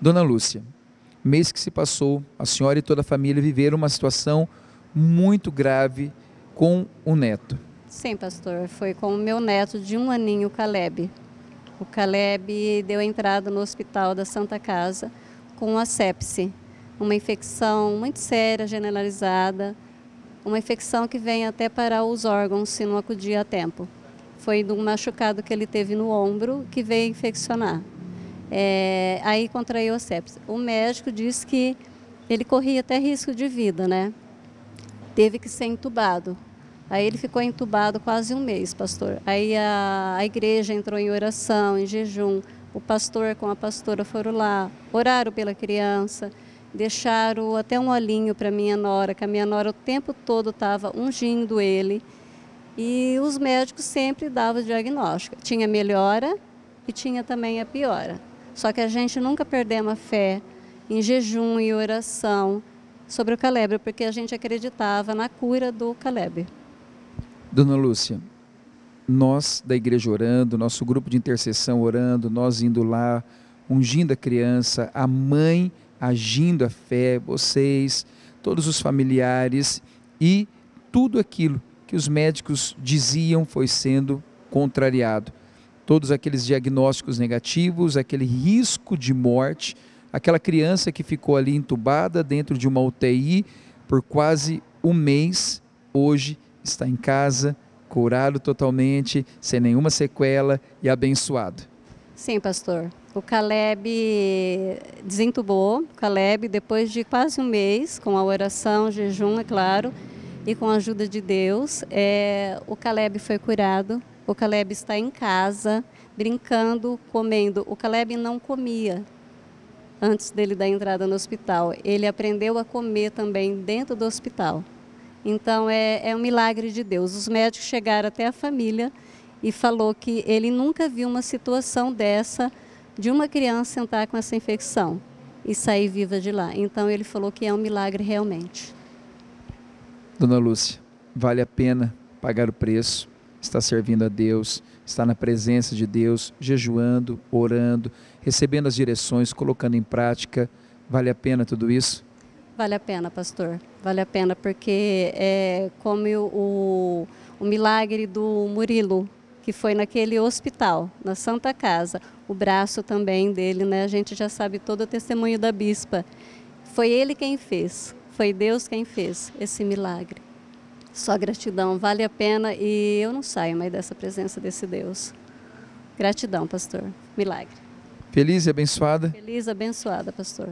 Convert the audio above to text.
Dona Lúcia, mês que se passou, a senhora e toda a família viveram uma situação muito grave com o neto. Sim, pastor. Foi com o meu neto de um aninho, o Caleb. O Caleb deu entrada no hospital da Santa Casa com a sepse, uma infecção muito séria, generalizada, uma infecção que vem até para os órgãos se não acudir a tempo. Foi de um machucado que ele teve no ombro que veio infeccionar. É, aí contraiu a sepse. O médico disse que ele corria até risco de vida, né? Teve que ser entubado. Aí ele ficou entubado quase um mês, pastor. Aí a, a igreja entrou em oração, em jejum. O pastor com a pastora foram lá, oraram pela criança, deixaram até um olhinho para minha nora, que a minha nora o tempo todo estava ungindo ele. E os médicos sempre davam diagnóstico. Tinha melhora e tinha também a piora. Só que a gente nunca perdemos a fé em jejum e oração sobre o Caleb, porque a gente acreditava na cura do Caleb. Dona Lúcia, nós da igreja orando, nosso grupo de intercessão orando, nós indo lá, ungindo a criança, a mãe agindo a fé, vocês, todos os familiares e tudo aquilo que os médicos diziam foi sendo contrariado. Todos aqueles diagnósticos negativos, aquele risco de morte, aquela criança que ficou ali entubada dentro de uma UTI por quase um mês, hoje está em casa, curado totalmente, sem nenhuma sequela e abençoado. Sim, pastor. O Caleb desentubou, o Caleb, depois de quase um mês, com a oração, jejum, é claro, e com a ajuda de Deus, é, o Caleb foi curado. O Caleb está em casa, brincando, comendo. O Caleb não comia antes dele dar entrada no hospital. Ele aprendeu a comer também dentro do hospital. Então é, é um milagre de Deus. Os médicos chegaram até a família e falou que ele nunca viu uma situação dessa de uma criança sentar com essa infecção e sair viva de lá. Então ele falou que é um milagre realmente. Dona Lúcia, vale a pena pagar o preço, estar servindo a Deus, estar na presença de Deus, jejuando, orando, recebendo as direções, colocando em prática. Vale a pena tudo isso? Vale a pena, pastor. Vale a pena porque é como o, o milagre do Murilo, que foi naquele hospital, na Santa Casa. O braço também dele, né? A gente já sabe todo o testemunho da bispa. Foi ele quem fez, foi Deus quem fez esse milagre. Só gratidão, vale a pena e eu não saio mais dessa presença desse Deus. Gratidão, pastor. Milagre. Feliz e abençoada? Feliz e abençoada, pastor.